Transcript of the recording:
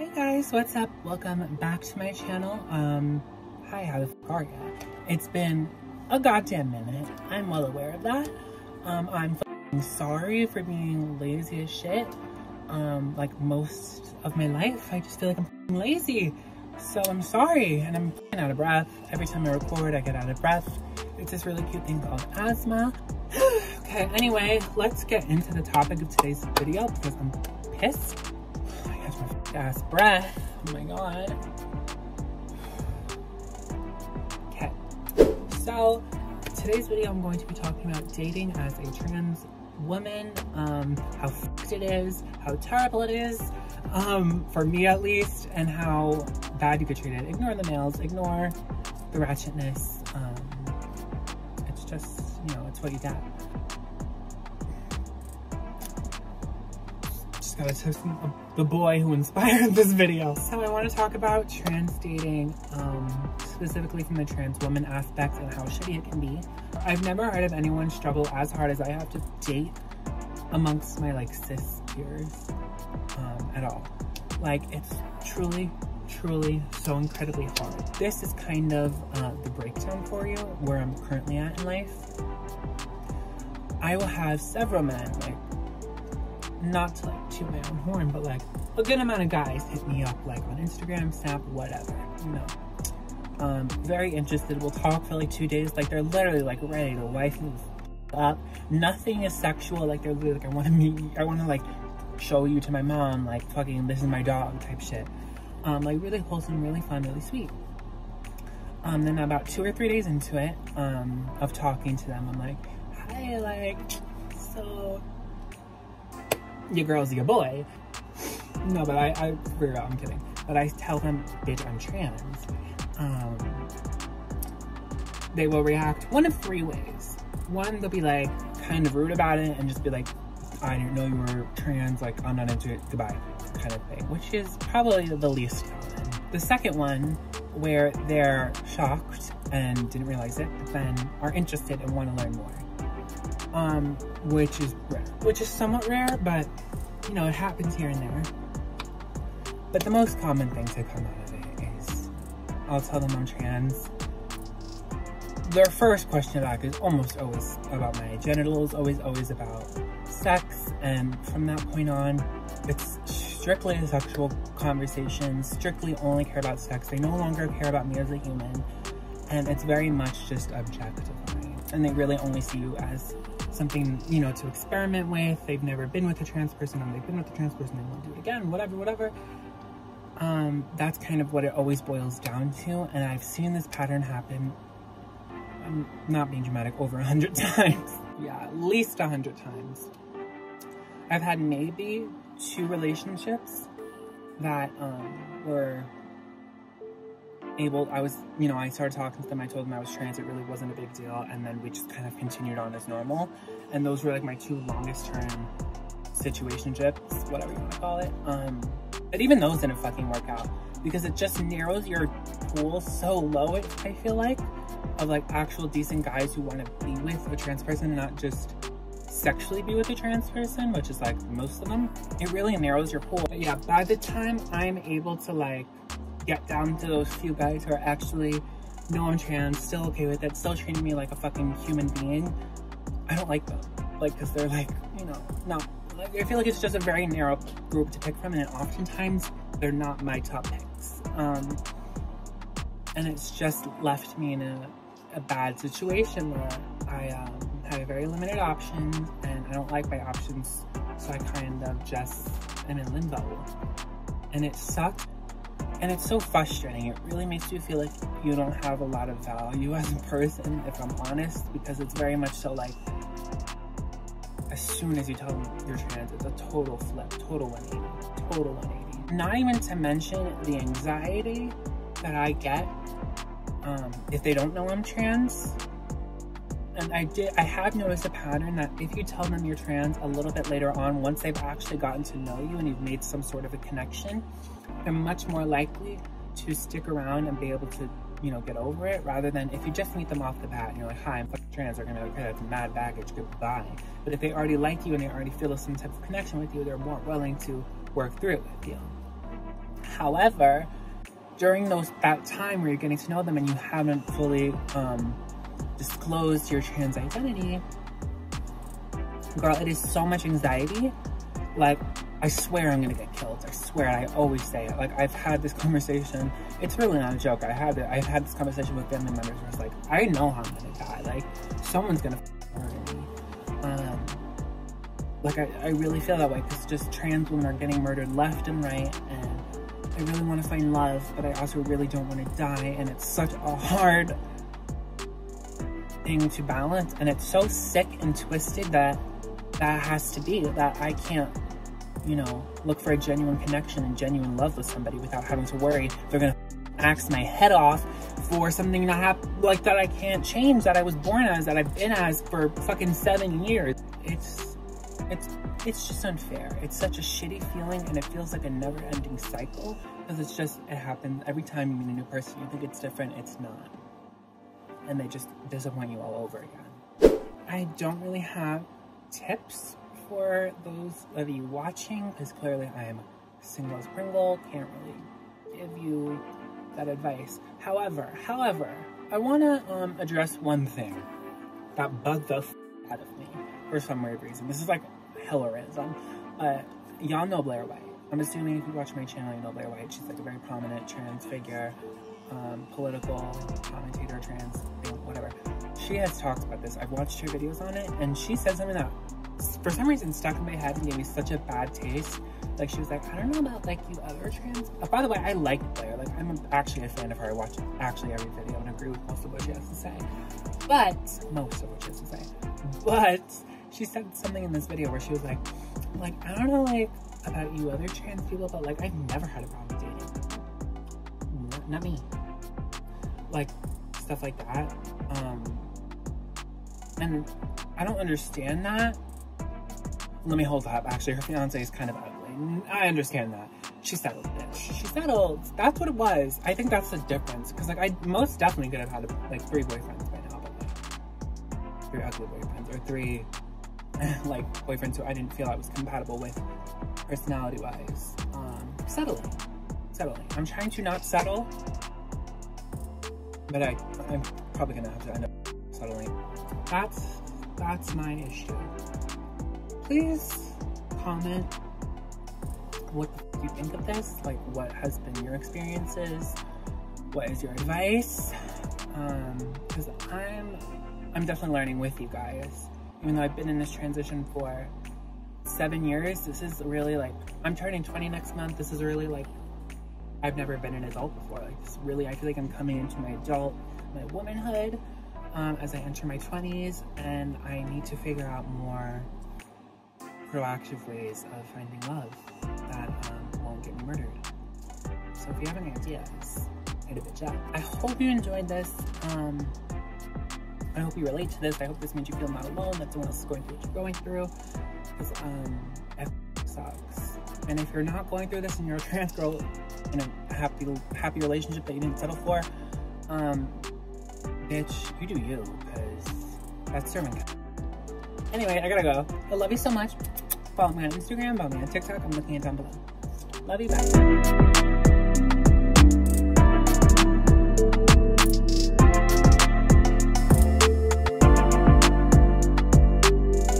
Hey guys, what's up? Welcome back to my channel. Um, hi, how the f are ya? It's been a goddamn minute. I'm well aware of that. Um, I'm sorry for being lazy as shit. Um, like most of my life, I just feel like I'm lazy. So I'm sorry, and I'm out of breath. Every time I record, I get out of breath. It's this really cute thing called asthma. okay, anyway, let's get into the topic of today's video because I'm pissed ass breath. Oh my god. Okay. So today's video I'm going to be talking about dating as a trans woman, um, how fucked it is, how terrible it is, um, for me at least, and how bad you get treated. Ignore the nails, ignore the ratchetness. Um, it's just, you know, it's what you get. The boy who inspired this video. So I want to talk about trans dating, um, specifically from the trans woman aspect and how shitty it can be. I've never heard of anyone struggle as hard as I have to date amongst my like cis peers um, at all. Like it's truly, truly so incredibly hard. This is kind of uh, the breakdown for you where I'm currently at in life. I will have several men, like not to like toot my own horn, but like a good amount of guys hit me up like on Instagram, Snap, whatever, you know. Um, very interested. We'll talk for like two days. Like they're literally like ready to wife me up. Nothing is sexual. Like they're like, I want to meet you. I want to like show you to my mom. Like fucking, this is my dog type shit. Um, like really wholesome, really fun, really sweet. Um, then about two or three days into it, um, of talking to them, I'm like, hi, like, so your girl's your boy. No, but I, I for real, I'm kidding. But I tell them, bitch, I'm trans. Um, they will react one of three ways. One, they'll be like kind of rude about it and just be like, I didn't know you were trans, like I'm not into it, goodbye, kind of thing, which is probably the least common. The second one, where they're shocked and didn't realize it, but then are interested and want to learn more um, which is which is somewhat rare, but you know, it happens here and there. But the most common thing to come out of it is, I'll tell them I'm trans. Their first question back is almost always about my genitals, always, always about sex, and from that point on, it's strictly a sexual conversation, strictly only care about sex. They no longer care about me as a human, and it's very much just objectifying. And they really only see you as something, you know, to experiment with. They've never been with a trans person and they've been with a trans person, they want to do it again, whatever, whatever. Um, that's kind of what it always boils down to. And I've seen this pattern happen, I'm not being dramatic, over a hundred times. yeah, at least a hundred times. I've had maybe two relationships that um, were able, I was, you know, I started talking to them, I told them I was trans, it really wasn't a big deal, and then we just kind of continued on as normal. And those were like my two longest term situationships, whatever you want to call it. Um, but even those didn't fucking work out because it just narrows your pool so low, it, I feel like, of like actual decent guys who want to be with a trans person and not just sexually be with a trans person, which is like most of them. It really narrows your pool. But yeah, by the time I'm able to like get down to those few guys who are actually know I'm trans, still okay with it, still treating me like a fucking human being, I don't like them. Like, cause they're like, you know, not, like, I feel like it's just a very narrow group to pick from and oftentimes they're not my top picks. Um, and it's just left me in a, a bad situation where I um, have a very limited options and I don't like my options, so I kind of just am in limbo. And it sucked and it's so frustrating. It really makes you feel like you don't have a lot of value as a person, if I'm honest, because it's very much so like, as soon as you tell them you're trans, it's a total flip, total 180, total 180. Not even to mention the anxiety that I get um, if they don't know I'm trans. And I did, I have noticed a pattern that if you tell them you're trans a little bit later on, once they've actually gotten to know you and you've made some sort of a connection, they're much more likely to stick around and be able to, you know, get over it rather than if you just meet them off the bat and you're like, hi, I'm fucking trans, they're gonna be like, hey, that's mad baggage, goodbye. But if they already like you and they already feel some type of connection with you, they're more willing to work through it with you. However, during those that time where you're getting to know them and you haven't fully um, disclosed your trans identity, girl, it is so much anxiety. Like, I swear I'm gonna get killed. I swear, I always say it. Like, I've had this conversation. It's really not a joke. I had it. I've had this conversation with family members where it's like, I know how I'm gonna die. Like, someone's gonna murder me. Um, like, I, I really feel that way because just trans women are getting murdered left and right, and I really want to find love, but I also really don't want to die, and it's such a hard thing to balance, and it's so sick and twisted that that has to be that I can't, you know, look for a genuine connection and genuine love with somebody without having to worry they're gonna axe my head off for something not hap- like that I can't change that I was born as that I've been as for fucking seven years. It's it's it's just unfair. It's such a shitty feeling and it feels like a never-ending cycle because it's just it happens every time you meet a new person. You think it's different, it's not, and they just disappoint you all over again. I don't really have tips for those of you watching because clearly I am single as Pringle, can't really give you that advice. However, however, I want to um, address one thing that bugged the f out of me for some weird reason. This is like Hillarism. Uh, y'all know Blair White. I'm assuming if you watch my channel, you know Blair White. She's like a very prominent trans figure, um, political commentator, trans, whatever she has talked about this. I've watched her videos on it, and she said something that, for some reason, stuck in my head and gave me such a bad taste. Like, she was like, I don't know about, like, you other trans... Uh, by the way, I like Blair. Like, I'm actually a fan of her. I watch actually every video and agree with most of what she has to say. But, most of what she has to say. But, she said something in this video where she was like, like, I don't know, like, about you other trans people, but, like, I've never had a problem dating. Not, not me. Like, stuff like that. Um, and I don't understand that. Let me hold up. Actually, her fiance is kind of ugly. I understand that. She settled, bitch. She settled. That's what it was. I think that's the difference. Because, like, I most definitely could have had, like, three boyfriends by now. But, like, three ugly boyfriends. Or three, like, boyfriends who I didn't feel I was compatible with personality-wise. Um, settling. Settling. I'm trying to not settle. But I, I'm probably to have to end up settling. That's, that's my issue. Please comment what you think of this, like what has been your experiences, what is your advice, because um, I'm, I'm definitely learning with you guys. Even though I've been in this transition for seven years, this is really like, I'm turning 20 next month, this is really like, I've never been an adult before. Like, this really, I feel like I'm coming into my adult, my womanhood, um, as I enter my 20s and I need to figure out more proactive ways of finding love that um, won't get me murdered. So if you have any ideas, hit a bitch up. I hope you enjoyed this. Um, I hope you relate to this. I hope this made you feel not alone, that someone else is going through what you're going through. Because um, it sucks. And if you're not going through this and you're a trans girl in a happy, happy relationship that you didn't settle for, um, bitch, you do you, because that's serving Anyway, I gotta go. I love you so much. Follow me on Instagram, follow me on TikTok. I'm looking it down below. Love you, bye.